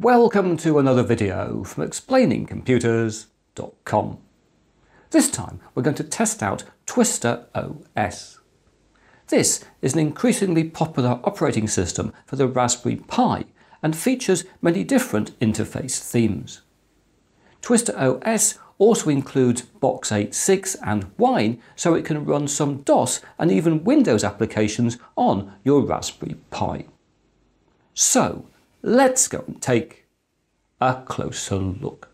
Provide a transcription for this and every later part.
Welcome to another video from explainingcomputers.com. This time we're going to test out Twister OS. This is an increasingly popular operating system for the Raspberry Pi and features many different interface themes. Twister OS also includes Box86 and Wine so it can run some DOS and even Windows applications on your Raspberry Pi. So let's go and take a closer look.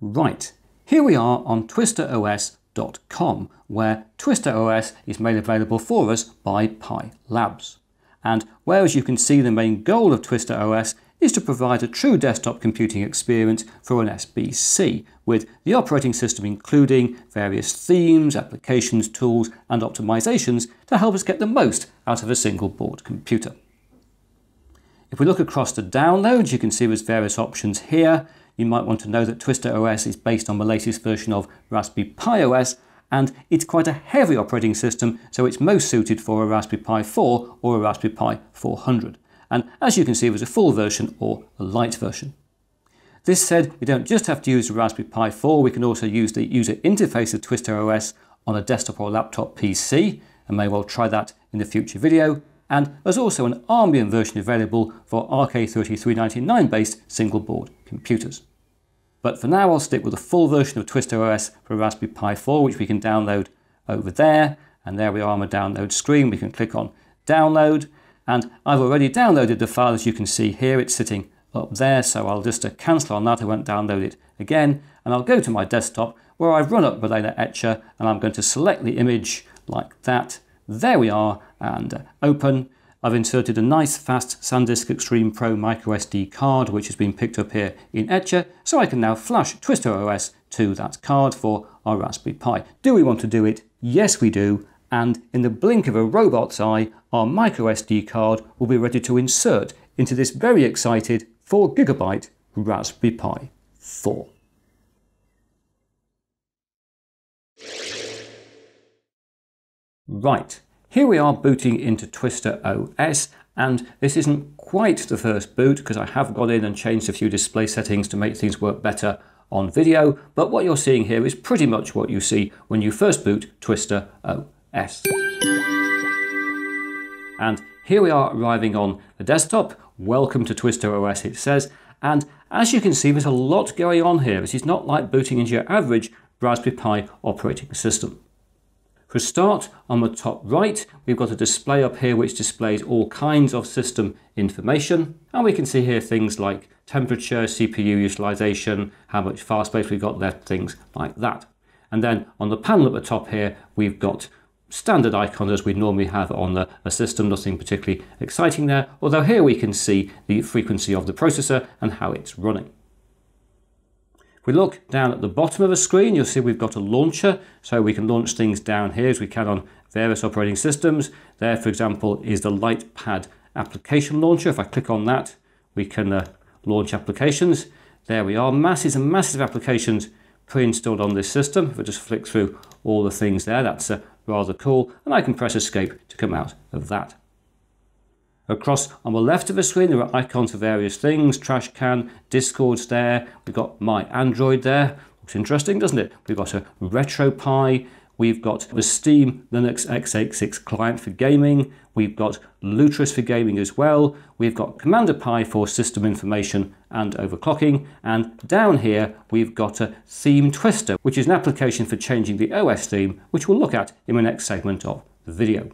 Right, here we are on twisteros.com where TwisterOS is made available for us by Pi Labs. And whereas you can see the main goal of TwisterOS is to provide a true desktop computing experience for an SBC, with the operating system including various themes, applications, tools and optimizations to help us get the most out of a single board computer. If we look across the downloads, you can see there's various options here. You might want to know that Twister OS is based on the latest version of Raspberry Pi OS, and it's quite a heavy operating system, so it's most suited for a Raspberry Pi 4 or a Raspberry Pi 400. And as you can see, there's a full version or a light version. This said, we don't just have to use the Raspberry Pi 4, we can also use the user interface of Twister OS on a desktop or laptop PC, and may well try that in a future video. And there's also an Armbian version available for RK3399 based single board computers. But for now, I'll stick with the full version of Twister OS for Raspberry Pi 4, which we can download over there. And there we are on the download screen. We can click on download and I've already downloaded the file as you can see here, it's sitting up there, so I'll just uh, cancel on that, I won't download it again, and I'll go to my desktop where I've run up Balena Etcher, and I'm going to select the image like that. There we are, and uh, open. I've inserted a nice fast SanDisk Extreme Pro microSD card, which has been picked up here in Etcher, so I can now flash Twister OS to that card for our Raspberry Pi. Do we want to do it? Yes, we do, and in the blink of a robot's eye, our microSD card will be ready to insert into this very excited 4GB Raspberry Pi 4. Right, here we are booting into Twister OS and this isn't quite the first boot because I have got in and changed a few display settings to make things work better on video, but what you're seeing here is pretty much what you see when you first boot Twister OS. S. And here we are arriving on the desktop. Welcome to Twister OS it says. And as you can see, there's a lot going on here. This is not like booting into your average Raspberry Pi operating system. For a start, on the top right, we've got a display up here which displays all kinds of system information. And we can see here things like temperature, CPU utilization, how much file space we've got left, things like that. And then on the panel at the top here, we've got standard icons as we normally have on a, a system, nothing particularly exciting there, although here we can see the frequency of the processor and how it's running. If we look down at the bottom of the screen, you'll see we've got a launcher, so we can launch things down here as we can on various operating systems. There, for example, is the LightPad application launcher. If I click on that, we can uh, launch applications. There we are, masses and masses of applications pre-installed on this system. If I just flick through all the things there, that's uh, rather cool, and I can press escape to come out of that. Across on the left of the screen there are icons for various things, trash can, Discord's there, we've got my Android there, looks interesting doesn't it? We've got a RetroPie, we've got the Steam Linux x86 client for gaming, we've got Lutris for gaming as well, we've got Commander Pi for system information and overclocking, and down here we've got a Theme Twister, which is an application for changing the OS theme, which we'll look at in the next segment of the video.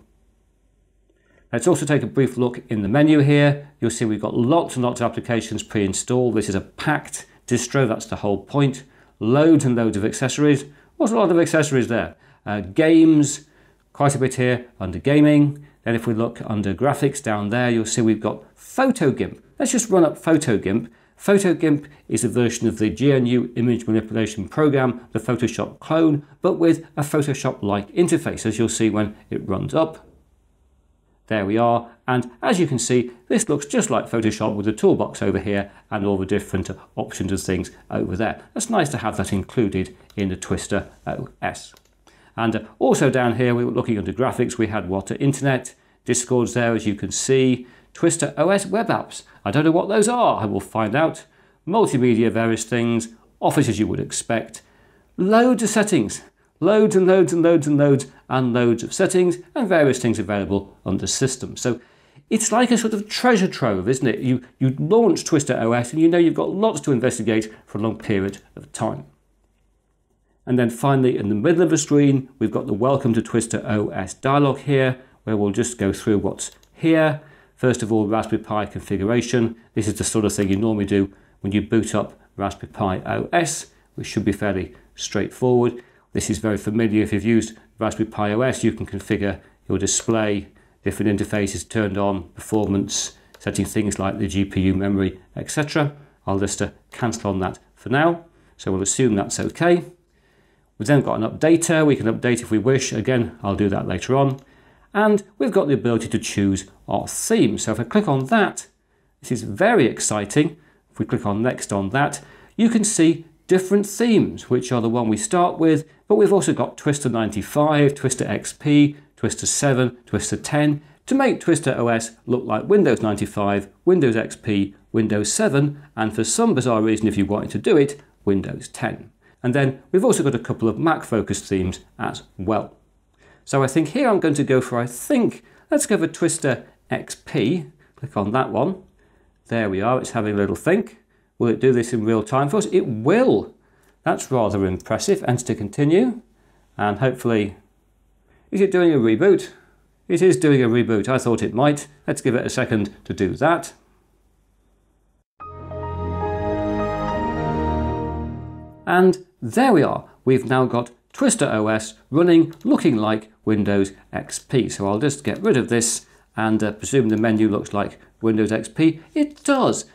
Let's also take a brief look in the menu here. You'll see we've got lots and lots of applications pre-installed. This is a packed distro, that's the whole point. Loads and loads of accessories. What's a lot of accessories there? Uh, games, quite a bit here under gaming. Then if we look under graphics down there, you'll see we've got PhotoGimp. Let's just run up PhotoGimp. PhotoGimp is a version of the GNU image manipulation program, the Photoshop clone, but with a Photoshop-like interface, as you'll see when it runs up. There we are, and as you can see, this looks just like Photoshop with the toolbox over here and all the different options and things over there. That's nice to have that included in the Twister OS. And uh, also down here, we were looking under graphics, we had what? Internet, Discord's there, as you can see. Twister OS web apps. I don't know what those are. I will find out. Multimedia, various things. Office as you would expect. Loads of settings. Loads and loads and loads and loads and loads of settings and various things available under system. So it's like a sort of treasure trove, isn't it? You, you launch Twister OS and you know you've got lots to investigate for a long period of time. And then finally, in the middle of the screen, we've got the Welcome to Twister OS dialog here, where we'll just go through what's here. First of all, Raspberry Pi configuration. This is the sort of thing you normally do when you boot up Raspberry Pi OS, which should be fairly straightforward. This is very familiar. If you've used Raspberry Pi OS, you can configure your display, different interfaces turned on, performance, setting things like the GPU memory, etc. I'll just uh, cancel on that for now. So we'll assume that's okay. We've then got an updater. We can update if we wish. Again, I'll do that later on. And we've got the ability to choose our theme. So if I click on that, this is very exciting. If we click on next on that, you can see different themes, which are the one we start with, but we've also got Twister 95, Twister XP, Twister 7, Twister 10, to make Twister OS look like Windows 95, Windows XP, Windows 7, and for some bizarre reason, if you wanted to do it, Windows 10. And then we've also got a couple of Mac focused themes as well. So I think here I'm going to go for, I think, let's go for Twister XP. Click on that one. There we are, it's having a little think. Will it do this in real time for us? It will. That's rather impressive. And to continue. And hopefully, is it doing a reboot? It is doing a reboot. I thought it might. Let's give it a second to do that. And there we are. We've now got Twister OS running, looking like Windows XP. So I'll just get rid of this and uh, presume the menu looks like Windows XP. It does.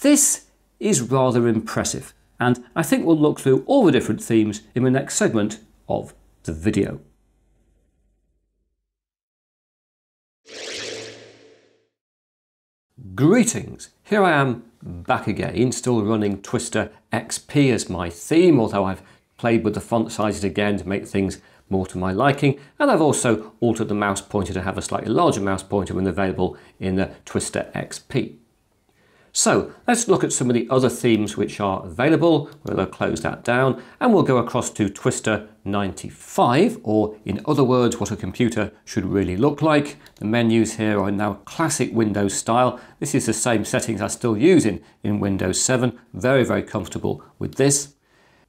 This is rather impressive. And I think we'll look through all the different themes in the next segment of the video. Greetings! Here I am back again, still running Twister XP as my theme, although I've played with the font sizes again to make things more to my liking, and I've also altered the mouse pointer to have a slightly larger mouse pointer when available in the Twister XP. So let's look at some of the other themes which are available. We'll close that down and we'll go across to Twister 95 or in other words what a computer should really look like. The menus here are now classic Windows style. This is the same settings I still use in, in Windows 7. Very very comfortable with this.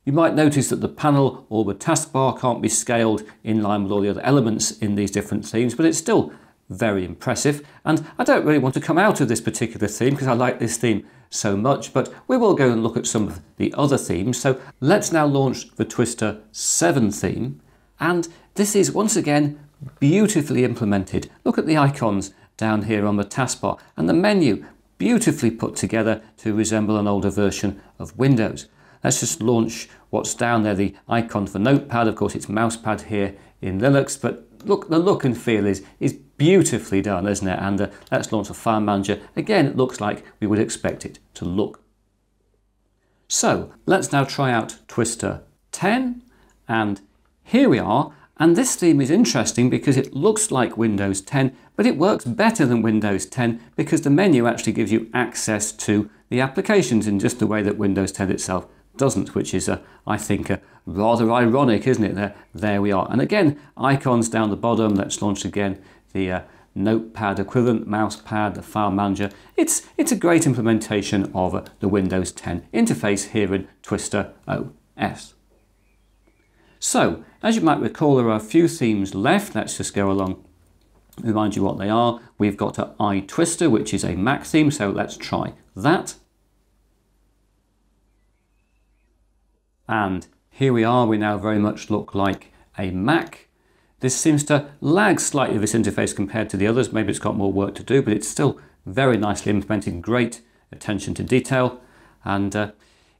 You might notice that the panel or the taskbar can't be scaled in line with all the other elements in these different themes but it's still very impressive. And I don't really want to come out of this particular theme because I like this theme so much, but we will go and look at some of the other themes. So let's now launch the Twister 7 theme. And this is once again beautifully implemented. Look at the icons down here on the taskbar and the menu beautifully put together to resemble an older version of Windows. Let's just launch what's down there, the icon for Notepad. Of course, it's mousepad here in Linux, but look, the look and feel is, is beautifully done, isn't it? And uh, let's launch a file manager. Again, it looks like we would expect it to look. So let's now try out Twister 10 and here we are. And this theme is interesting because it looks like Windows 10, but it works better than Windows 10 because the menu actually gives you access to the applications in just the way that Windows 10 itself doesn't, which is, uh, I think, uh, rather ironic, isn't it? There, there we are. And again, icons down the bottom. Let's launch again the uh, notepad equivalent, mouse pad, the file manager. It's, it's a great implementation of uh, the Windows 10 interface here in Twister OS. So, as you might recall, there are a few themes left. Let's just go along remind you what they are. We've got an iTwister, which is a Mac theme, so let's try that. And here we are, we now very much look like a Mac. This seems to lag slightly this interface compared to the others. Maybe it's got more work to do, but it's still very nicely implemented, great attention to detail. And uh,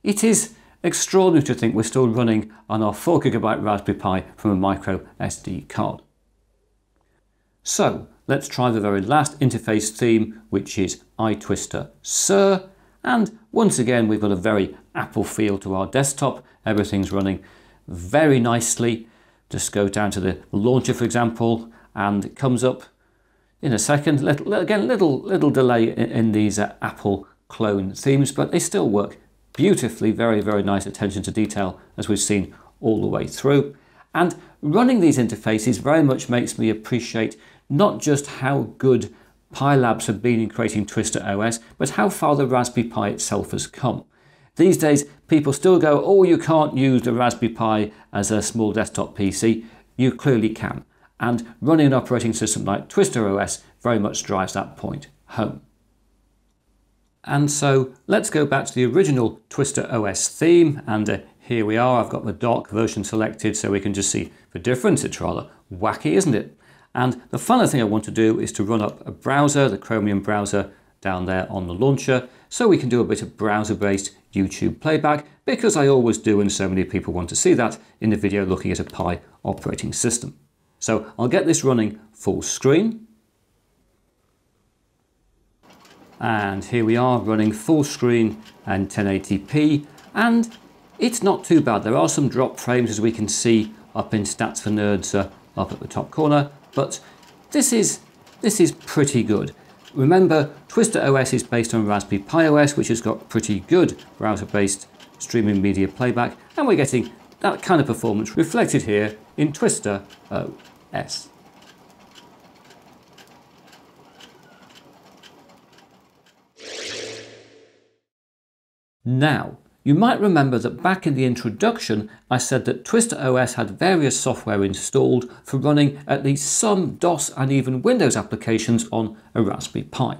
it is extraordinary to think we're still running on our 4 gigabyte Raspberry Pi from a micro SD card. So let's try the very last interface theme, which is iTwister Sur. And once again, we've got a very Apple feel to our desktop. Everything's running very nicely. Just go down to the launcher, for example, and it comes up in a second. Little, again, little little delay in, in these uh, Apple clone themes, but they still work beautifully. Very, very nice attention to detail, as we've seen all the way through. And running these interfaces very much makes me appreciate not just how good Pi Labs have been in creating Twister OS, but how far the Raspberry Pi itself has come. These days, people still go, oh, you can't use the Raspberry Pi as a small desktop PC. You clearly can. And running an operating system like Twister OS very much drives that point home. And so let's go back to the original Twister OS theme. And uh, here we are. I've got the dock version selected so we can just see the difference. It's rather wacky, isn't it? And the final thing I want to do is to run up a browser, the Chromium browser down there on the launcher, so we can do a bit of browser-based YouTube playback, because I always do and so many people want to see that in the video looking at a Pi operating system. So I'll get this running full screen. And here we are running full screen and 1080p. And it's not too bad. There are some drop frames as we can see up in Stats for Nerds uh, up at the top corner, but this is, this is pretty good. Remember, Twister OS is based on Raspberry Pi OS, which has got pretty good browser-based streaming media playback, and we're getting that kind of performance reflected here in Twister OS. Now, you might remember that back in the introduction I said that Twister OS had various software installed for running at least some DOS and even Windows applications on a Raspberry Pi.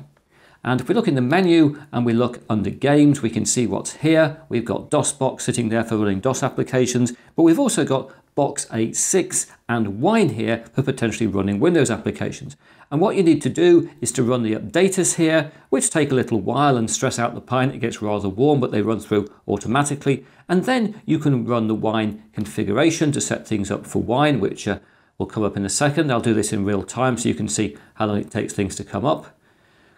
And if we look in the menu and we look under games, we can see what's here. We've got DOSBox sitting there for running DOS applications, but we've also got Box 86 and Wine here for potentially running Windows applications. And what you need to do is to run the updaters here, which take a little while and stress out the pine. It gets rather warm, but they run through automatically. And then you can run the wine configuration to set things up for wine, which uh, will come up in a second. I'll do this in real time so you can see how long it takes things to come up.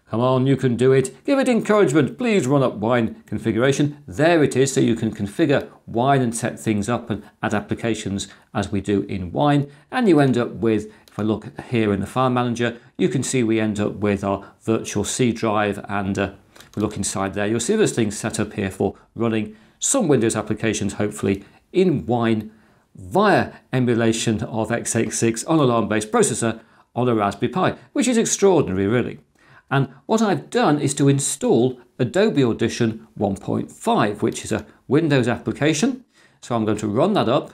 Come on, you can do it. Give it encouragement. Please run up wine configuration. There it is, so you can configure wine and set things up and add applications as we do in wine. And you end up with Look here in the file manager, you can see we end up with our virtual C drive and uh, we look inside there. You'll see this thing set up here for running some Windows applications, hopefully in Wine via emulation of x86 on a ARM-based processor on a Raspberry Pi, which is extraordinary really. And what I've done is to install Adobe Audition 1.5, which is a Windows application. So I'm going to run that up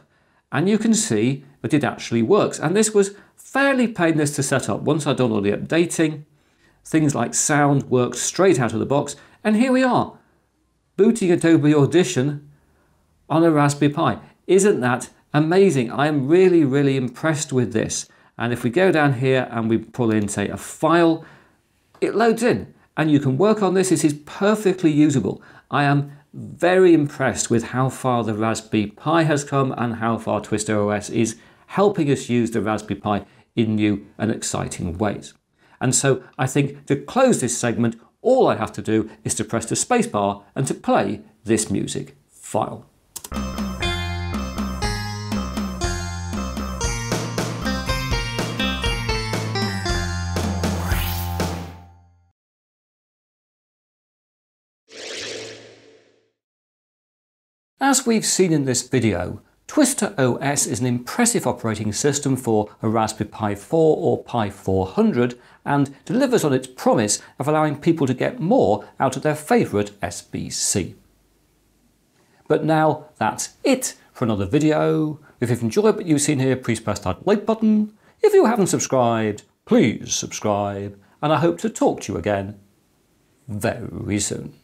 and you can see that it actually works. And this was fairly painless to set up. Once I'd done all the updating, things like sound worked straight out of the box, and here we are, booting Adobe Audition on a Raspberry Pi. Isn't that amazing? I am really, really impressed with this. And if we go down here and we pull in, say, a file, it loads in and you can work on this. This is perfectly usable. I am very impressed with how far the Raspberry Pi has come and how far Twister OS is helping us use the Raspberry Pi in new and exciting ways. And so I think to close this segment, all I have to do is to press the spacebar and to play this music file. As we've seen in this video, Twister OS is an impressive operating system for a Raspberry Pi 4 or Pi 400 and delivers on its promise of allowing people to get more out of their favourite SBC. But now that's it for another video. If you've enjoyed what you've seen here, please press that like button. If you haven't subscribed, please subscribe, and I hope to talk to you again very soon.